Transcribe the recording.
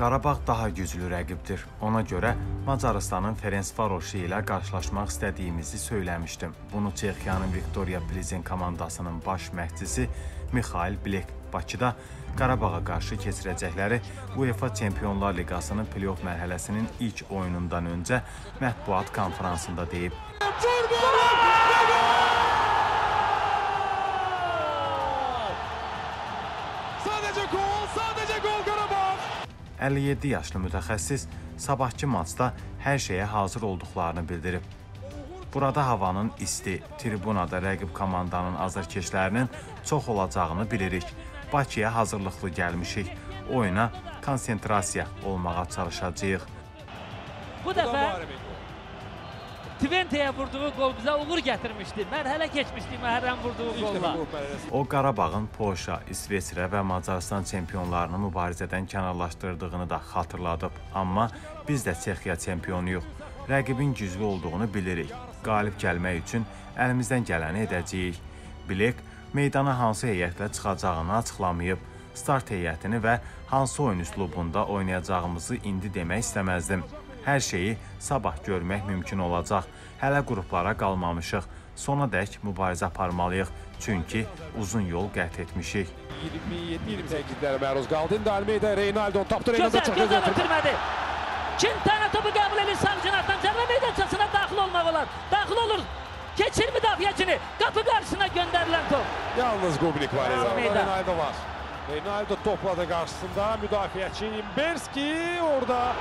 Qarabağ daha güclü rəqibdir. Ona görə Macarıstanın Ferencvaroşi ilə qarşılaşmaq istədiyimizi söyləmişdim. Bunu Çexiyanın Viktoria Plizen komandasının baş məşqçisi Mixail Blek Bakıda Qarabağa qarşı keçirəcəkləri UEFA Çempionlar Liqasının play-off mərhələsinin ilk oyunundan öncə mətbuat konfransında deyib. Sadece gol, sadece gol Karabağ. 57 yaşlı mütəxəssis sabahkı maçda hər şeyə hazır olduqlarını bildirib. Burada havanın isti, tribunada rəqib komandanın azarkeşlərinin çox olacağını bilirik. Bakıya hazırlıqlı gəlmişik. Oyuna konsentrasiya olmağa çalışacağıq. Bu dəfə Twente'ye vurduğu gol bizə uğur gətirmişdi. Mərhələ keçmişdi Məhərrəm vurduğu İşte golla. bu Perez. O Qarabağın Polşa, İsveçrə və Macarıstan çempionlarını mübarizədən kənarlaşdırdığını da xatırladıb. Amma biz də Çexiya çempionuyuq. Rəqibin güclü olduğunu bilirik. Qalib gəlmək üçün əlimizdən gələni edəcəyik. Bilek meydana hansı heyətlə çıxacağını açıqlamayıb. Start heyətini və hansı oyun üslubunda oynayacağımızı indi demək istəməzdim. Hər şeyi sabah görmək mümkün olacaq. Hələ qruplara qalmamışıq. Sona dək mübarizə aparmalıyıq. Çünki uzun yol qət etmişik. 27-28'lere maruz kaldı. Indi Almeida, Reynaldo toptu Reynaldo Gözəl, gözəl ötürmədi. Quintana topu qəbul edir sağ cinatdan. Cəbhə meydançasına daxil olmaq olar. Daxil olur. Keçir müdafiəçini. Qapı qarşısına göndərilən top. Yalnız Gublik var. Reynaldo var. Reynaldo topladı karşısında. Müdafiaçı Imberski orada.